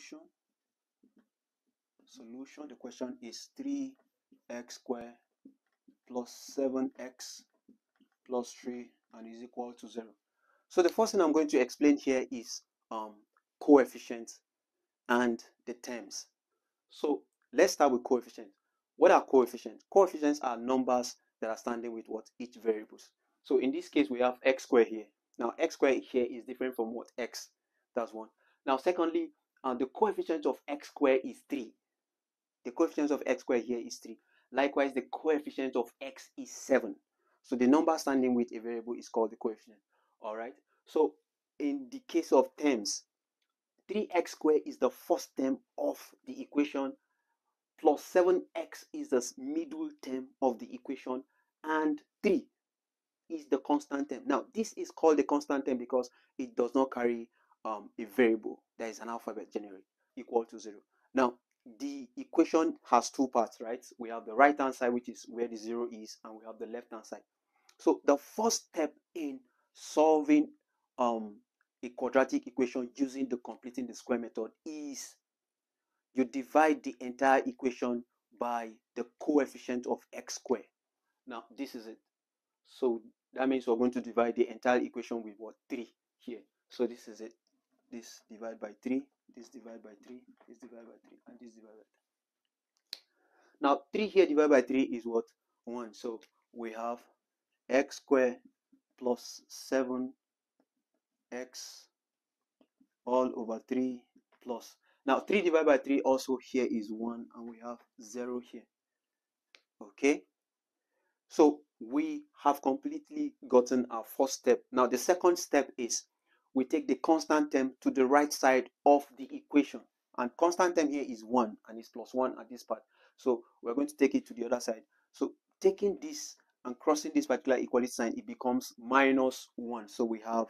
solution? Solution the question is 3x squared plus 7x plus 3 and is equal to 0 so the first thing i'm going to explain here is um, coefficients and the terms. So let's start with coefficients. What are coefficients? Coefficients are numbers that are standing with what? Each variables. So in this case we have x squared here. Now x squared here is different from what? X. That's one. Now secondly uh, the coefficient of x squared is 3 the coefficient of x squared here is 3. Likewise, the coefficient of x is 7. So the number standing with a variable is called the coefficient. All right. So in the case of terms, 3x squared is the first term of the equation plus 7x is the middle term of the equation and 3 is the constant term. Now, this is called the constant term because it does not carry um, a variable that is an alphabet generally equal to 0. Now, the equation has two parts, right? We have the right hand side, which is where the zero is, and we have the left hand side. So the first step in solving um, a quadratic equation using the completing the square method is you divide the entire equation by the coefficient of x squared. Now, this is it. So that means we're going to divide the entire equation with what? 3 here. So this is it. This divide by 3 this divided by 3, this divided by 3, and this divided by 3. Now, 3 here divided by 3 is what? 1. So, we have x squared plus 7x all over 3 plus. Now, 3 divided by 3 also here is 1, and we have 0 here. Okay? So, we have completely gotten our first step. Now, the second step is we take the constant term to the right side of the equation. And constant term here is 1 and it's plus 1 at this part. So we're going to take it to the other side. So taking this and crossing this particular equality sign, it becomes minus 1. So we have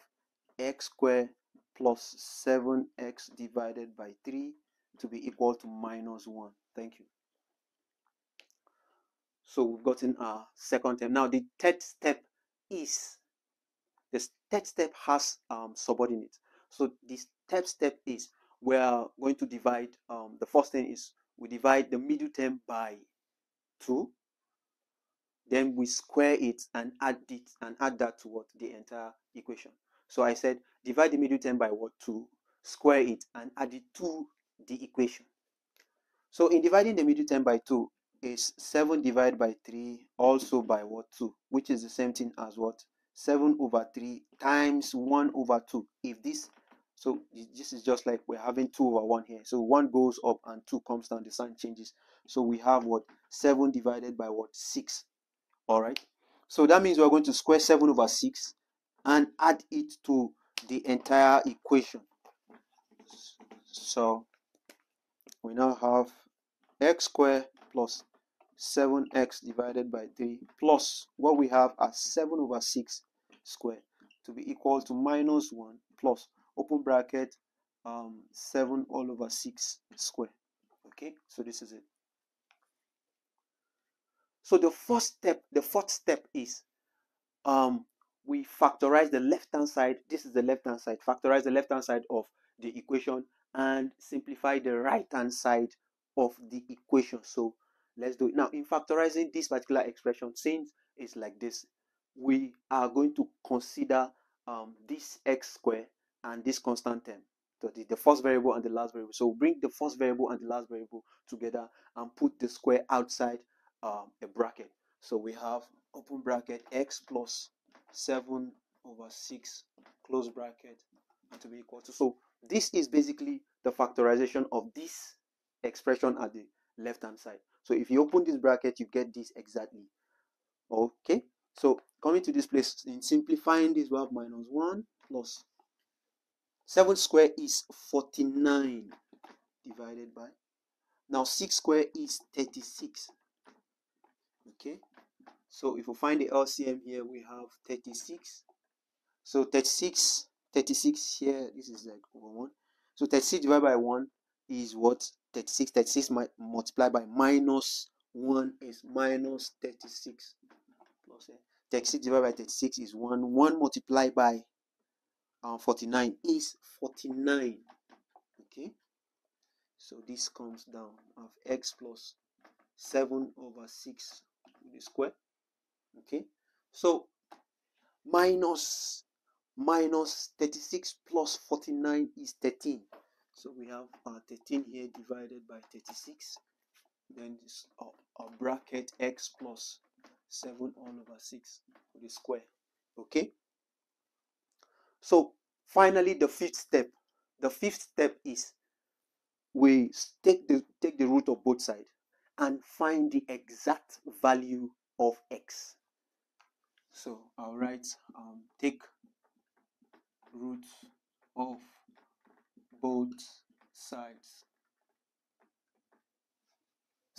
x squared plus 7x divided by 3 to be equal to minus 1. Thank you. So we've gotten our second term. Now the third step is the third step has um, subordinate. So this third step is we are going to divide, um, the first thing is we divide the middle term by 2. Then we square it and add it and add that to what the entire equation. So I said divide the middle term by what 2, square it and add it to the equation. So in dividing the middle term by 2 is 7 divided by 3 also by what 2 which is the same thing as what 7 over 3 times 1 over 2 if this so this is just like we're having 2 over 1 here. So 1 goes up and 2 comes down. The sign changes. So we have what? 7 divided by what? 6 all right? So that means we're going to square 7 over 6 and add it to the entire equation. So we now have x squared plus 7x divided by 3 plus what we have as 7 over 6 square to be equal to minus 1 plus open bracket um, 7 all over 6 square. Okay, so this is it. So the first step, the fourth step is um, we factorize the left hand side. This is the left hand side. Factorize the left hand side of the equation and simplify the right hand side of the equation. So let's do it. Now, in factorizing this particular expression, since it's like this, we are going to consider um, this x square and this constant term. So the, the first variable and the last variable. So bring the first variable and the last variable together and put the square outside um, a bracket. So we have open bracket x plus 7 over 6 close bracket to be equal to. So this is basically the factorization of this expression at the left hand side. So if you open this bracket, you get this exactly. Okay. So coming to this place, in simplifying this, we have minus 1 plus 7 square is 49 divided by. Now 6 square is 36. Okay. So if we find the LCM here, we have 36. So 36, 36 here, this is like over 1. So 36 divided by 1 is what? 36. 36 multiplied by minus 1 is minus 36 plus 36 divided by 36 is 1 1 multiplied by uh, 49 is 49 okay? So this comes down. Of x plus 7 over 6 to the square. Okay? So minus minus 36 plus 49 is 13 so we have uh, 13 here divided by 36 then this uh, uh, bracket x plus 7 all over 6 to the square okay? So finally the fifth step. The fifth step is we take the take the root of both sides and find the exact value of x. So i'll write um, take root of both sides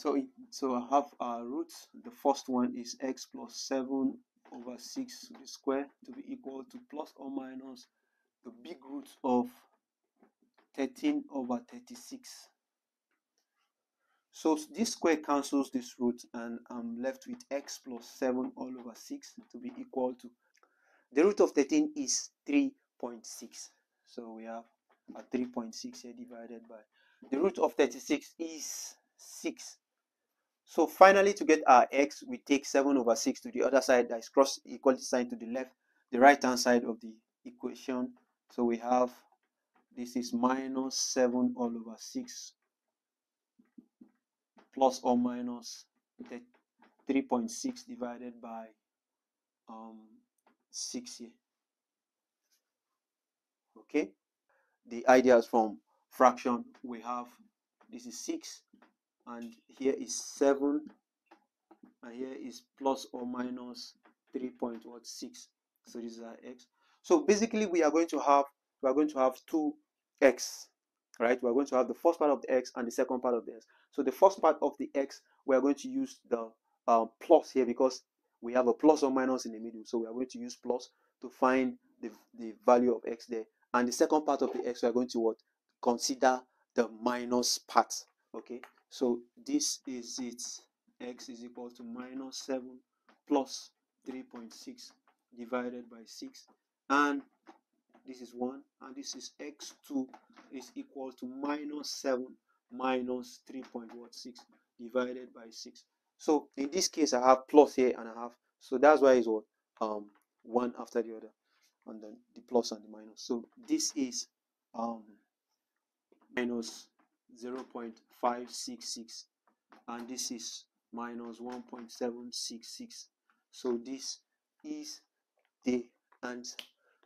so so I have our roots. The first one is x plus 7 over 6 to the square to be equal to plus or minus the big root of 13 over 36. So this square cancels this root and I'm left with x plus 7 all over 6 to be equal to the root of 13 is 3.6. So we have a 3.6 here divided by the root of 36 is 6. So finally, to get our x, we take 7 over 6 to the other side. That is cross equality sign to the left, the right-hand side of the equation. So we have, this is minus 7 all over 6 plus or minus 3.6 divided by um, 6 here. Okay. The ideas from fraction, we have, this is 6 and here is 7 and here is plus or minus 3.6 so this is our x. So basically we are going to have we are going to have two x right? We are going to have the first part of the x and the second part of the x. So the first part of the x we are going to use the uh, plus here because we have a plus or minus in the middle. So we are going to use plus to find the, the value of x there. And the second part of the x we are going to what? Consider the minus part okay so this is it. x is equal to minus 7 plus 3.6 divided by 6. And this is 1. And this is x2 is equal to minus 7 minus 3.16 divided by 6. So in this case, I have plus here and I have. So that's why it's what? Um, one after the other. And then the plus and the minus. So this is um, minus 0.566 and this is minus 1.766 so this is the answer.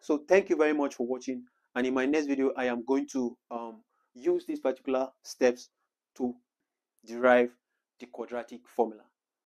So thank you very much for watching. And in my next video i am going to um, use these particular steps to derive the quadratic formula